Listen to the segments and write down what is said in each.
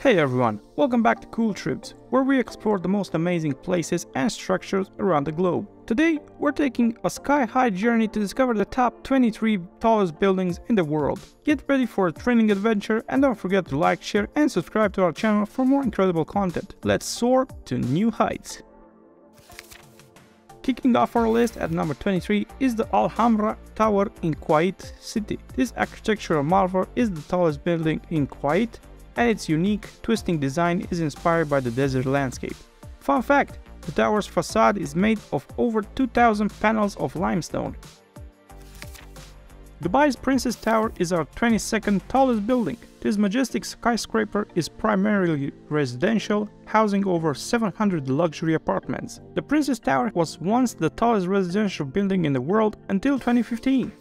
Hey everyone, welcome back to Cultrips, where we explore the most amazing places and structures around the globe. Today, we're taking a sky-high journey to discover the top 23 tallest buildings in the world. Get ready for a training adventure and don't forget to like, share and subscribe to our channel for more incredible content. Let's soar to new heights. Kicking off our list at number 23 is the Al Hamra Tower in Kuwait City. This architectural marvel is the tallest building in Kuwait and its unique, twisting design is inspired by the desert landscape. Fun fact, the tower's facade is made of over 2000 panels of limestone. Dubai's Princess Tower is our 22nd tallest building. This majestic skyscraper is primarily residential, housing over 700 luxury apartments. The Princess Tower was once the tallest residential building in the world until 2015.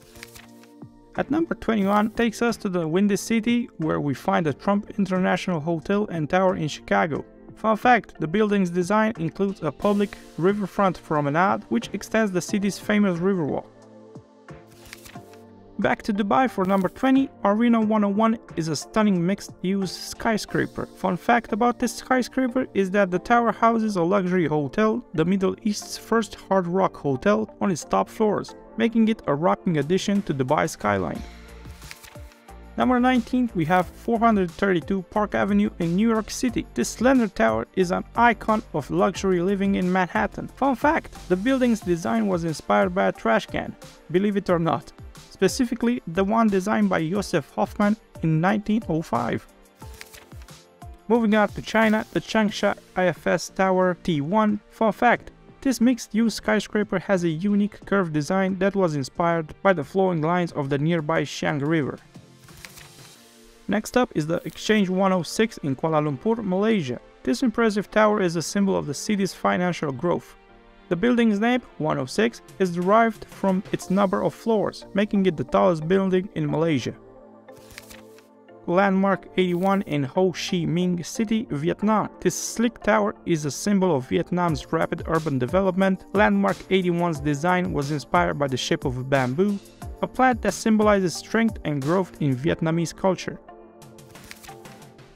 At number 21 takes us to the Windy City where we find the Trump International Hotel and Tower in Chicago. Fun fact, the building's design includes a public riverfront promenade which extends the city's famous Riverwalk. Back to Dubai for number 20, Marina 101 is a stunning mixed-use skyscraper. Fun fact about this skyscraper is that the tower houses a luxury hotel, the Middle East's first hard rock hotel, on its top floors making it a rocking addition to Dubai skyline. Number 19, we have 432 Park Avenue in New York City. This slender tower is an icon of luxury living in Manhattan. Fun fact, the building's design was inspired by a trash can, believe it or not. Specifically, the one designed by Josef Hoffmann in 1905. Moving on to China, the Changsha IFS Tower T1. Fun fact, this mixed-use skyscraper has a unique curved design that was inspired by the flowing lines of the nearby Xiang River. Next up is the Exchange 106 in Kuala Lumpur, Malaysia. This impressive tower is a symbol of the city's financial growth. The building's name, 106, is derived from its number of floors, making it the tallest building in Malaysia. Landmark 81 in Ho Chi Minh City, Vietnam. This slick tower is a symbol of Vietnam's rapid urban development. Landmark 81's design was inspired by the shape of a bamboo, a plant that symbolizes strength and growth in Vietnamese culture.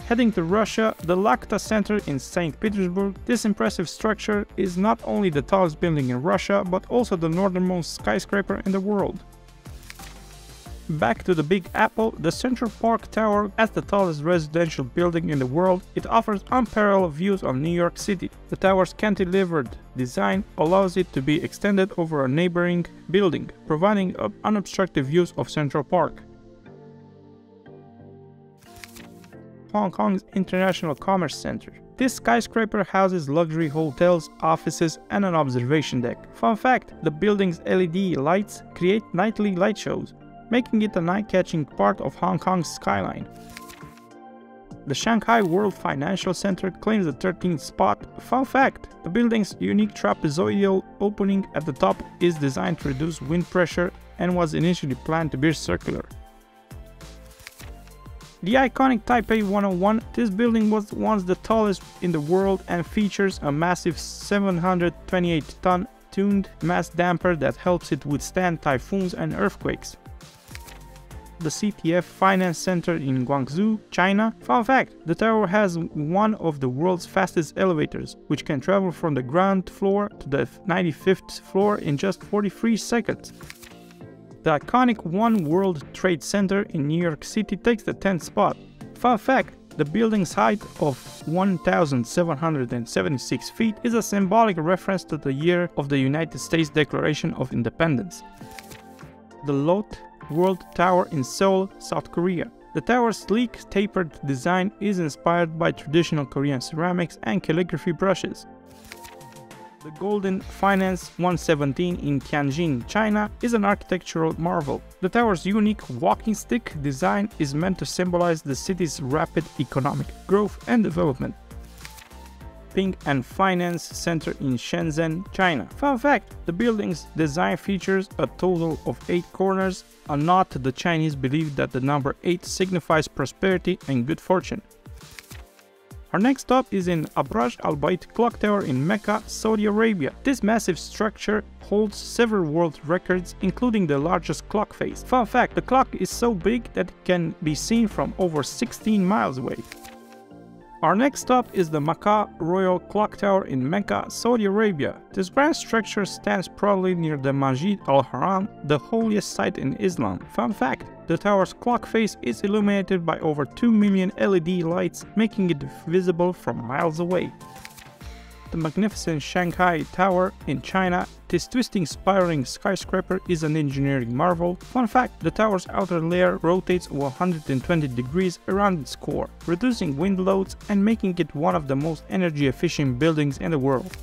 Heading to Russia, the Lakhta Center in St. Petersburg, this impressive structure is not only the tallest building in Russia, but also the northernmost skyscraper in the world. Back to the Big Apple, the Central Park Tower, as the tallest residential building in the world, it offers unparalleled views of New York City. The tower's cantilevered design allows it to be extended over a neighboring building, providing unobstructed views of Central Park. Hong Kong's International Commerce Center. This skyscraper houses luxury hotels, offices, and an observation deck. Fun fact, the building's LED lights create nightly light shows, making it a eye-catching part of Hong Kong's skyline. The Shanghai World Financial Center claims the 13th spot. Fun fact, the building's unique trapezoidal opening at the top is designed to reduce wind pressure and was initially planned to be circular. The iconic Taipei 101, this building was once the tallest in the world and features a massive 728-ton tuned mass damper that helps it withstand typhoons and earthquakes the CTF Finance Center in Guangzhou, China. Fun fact, the tower has one of the world's fastest elevators, which can travel from the ground floor to the 95th floor in just 43 seconds. The iconic One World Trade Center in New York City takes the 10th spot. Fun fact, the building's height of 1,776 feet is a symbolic reference to the year of the United States Declaration of Independence. The Lotte World Tower in Seoul, South Korea. The tower's sleek, tapered design is inspired by traditional Korean ceramics and calligraphy brushes. The Goldin Finance 117 in Tianjin, China is an architectural marvel. The tower's unique walking stick design is meant to symbolize the city's rapid economic growth and development. Ping An Finance Center in Shenzhen, China. Fun fact, the building's design features a total of 8 corners, a nod to the Chinese belief that the number 8 signifies prosperity and good fortune. Our next stop is in Abraj Al Bait Clock Tower in Mecca, Saudi Arabia. This massive structure holds several world records, including the largest clock face. Fun fact, the clock is so big that it can be seen from over 16 miles away. Our next stop is the Makkah Royal Clock Tower in Mecca, Saudi Arabia. This grand structure stands proudly near the Masjid al-Haram, the holiest site in Islam. Fun fact, the tower's clock face is illuminated by over 2 million LED lights, making it visible from miles away the magnificent Shanghai Tower in China. This twisting spiraling skyscraper is an engineering marvel. Fun fact, the tower's outer layer rotates 120 degrees around its core, reducing wind loads and making it one of the most energy efficient buildings in the world.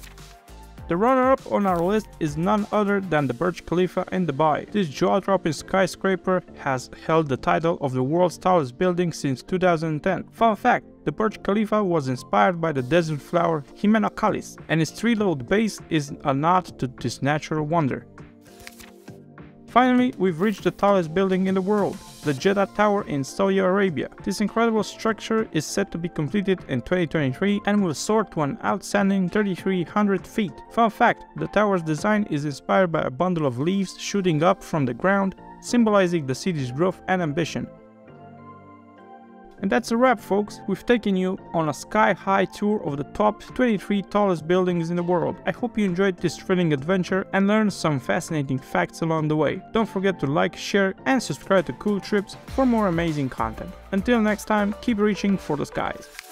The runner-up on our list is none other than the Burj Khalifa in Dubai. This jaw-dropping skyscraper has held the title of the world's tallest building since 2010. Fun fact, the Burj Khalifa was inspired by the desert flower Hymenocallis, and its three-lobed base is a nod to this natural wonder. Finally, we've reached the tallest building in the world, the Jeddah Tower in Saudi Arabia. This incredible structure is set to be completed in 2023 and will soar to an outstanding 3300 feet. Fun fact, the tower's design is inspired by a bundle of leaves shooting up from the ground, symbolizing the city's growth and ambition. And that's a wrap folks, we've taken you on a sky-high tour of the top 23 tallest buildings in the world. I hope you enjoyed this thrilling adventure and learned some fascinating facts along the way. Don't forget to like, share and subscribe to Cultrips for more amazing content. Until next time, keep reaching for the skies.